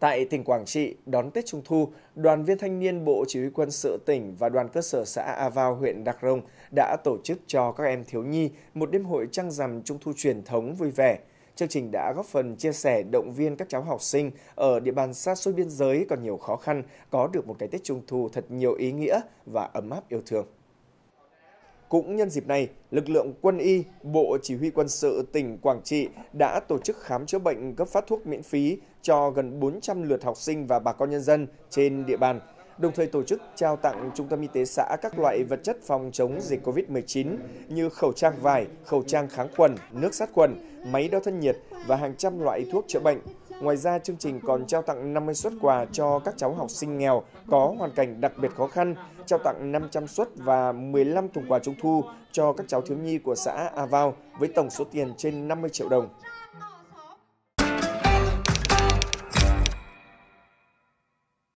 Tại tỉnh Quảng Trị, đón Tết Trung Thu, đoàn viên thanh niên Bộ Chỉ huy quân sự tỉnh và đoàn cơ sở xã A Vao, huyện Đắk Rông đã tổ chức cho các em thiếu nhi một đêm hội trăng rằm Trung Thu truyền thống vui vẻ. Chương trình đã góp phần chia sẻ động viên các cháu học sinh ở địa bàn xa xôi biên giới còn nhiều khó khăn có được một cái Tết Trung Thu thật nhiều ý nghĩa và ấm áp yêu thương. Cũng nhân dịp này, lực lượng quân y, Bộ Chỉ huy quân sự tỉnh Quảng Trị đã tổ chức khám chữa bệnh cấp phát thuốc miễn phí cho gần 400 lượt học sinh và bà con nhân dân trên địa bàn, đồng thời tổ chức trao tặng Trung tâm Y tế xã các loại vật chất phòng chống dịch COVID-19 như khẩu trang vải, khẩu trang kháng khuẩn, nước sát khuẩn, máy đo thân nhiệt và hàng trăm loại thuốc chữa bệnh. Ngoài ra, chương trình còn trao tặng 50 suất quà cho các cháu học sinh nghèo có hoàn cảnh đặc biệt khó khăn, trao tặng 500 suất và 15 thùng quà trung thu cho các cháu thiếu nhi của xã A Vao với tổng số tiền trên 50 triệu đồng.